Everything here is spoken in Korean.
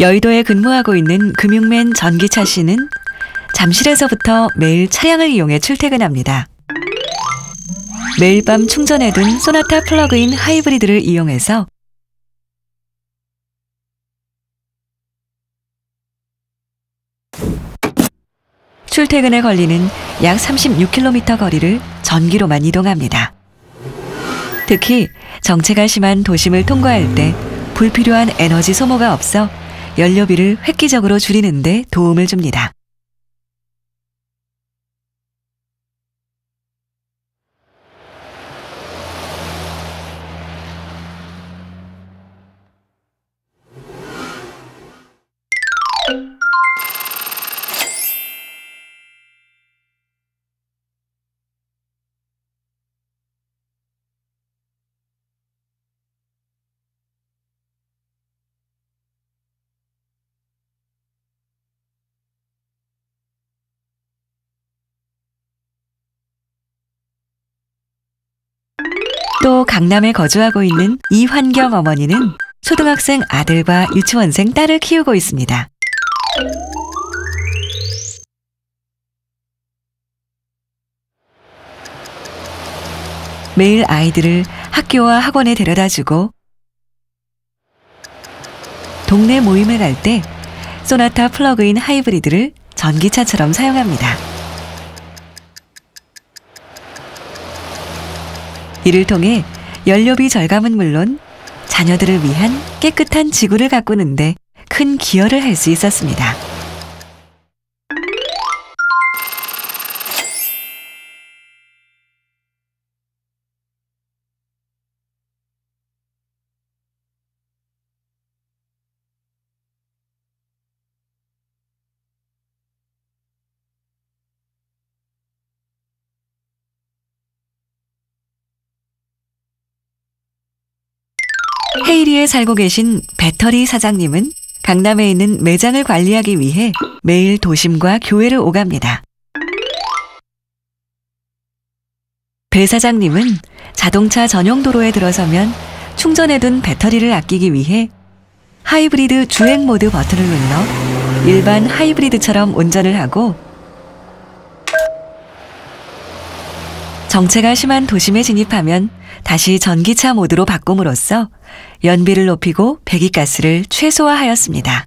여의도에 근무하고 있는 금융맨 전기차 씨는 잠실에서부터 매일 차량을 이용해 출퇴근합니다. 매일 밤 충전해둔 소나타 플러그인 하이브리드를 이용해서 출퇴근에 걸리는 약 36km 거리를 전기로만 이동합니다. 특히 정체가 심한 도심을 통과할 때 불필요한 에너지 소모가 없어 연료비를 획기적으로 줄이는 데 도움을 줍니다. 또 강남에 거주하고 있는 이환경 어머니는 초등학생 아들과 유치원생 딸을 키우고 있습니다. 매일 아이들을 학교와 학원에 데려다 주고 동네 모임에 갈 때 소나타 플러그인 하이브리드를 전기차처럼 사용합니다. 이를 통해 연료비 절감은 물론 자녀들을 위한 깨끗한 지구를 가꾸는데 큰 기여를 할 수 있었습니다. 헤이리에 살고 계신 배터리 사장님은 강남에 있는 매장을 관리하기 위해 매일 도심과 교회를 오갑니다. 배 사장님은 자동차 전용 도로에 들어서면 충전해둔 배터리를 아끼기 위해 하이브리드 주행 모드 버튼을 눌러 일반 하이브리드처럼 운전을 하고 정체가 심한 도심에 진입하면 다시 전기차 모드로 바꿈으로써 연비를 높이고 배기가스를 최소화하였습니다.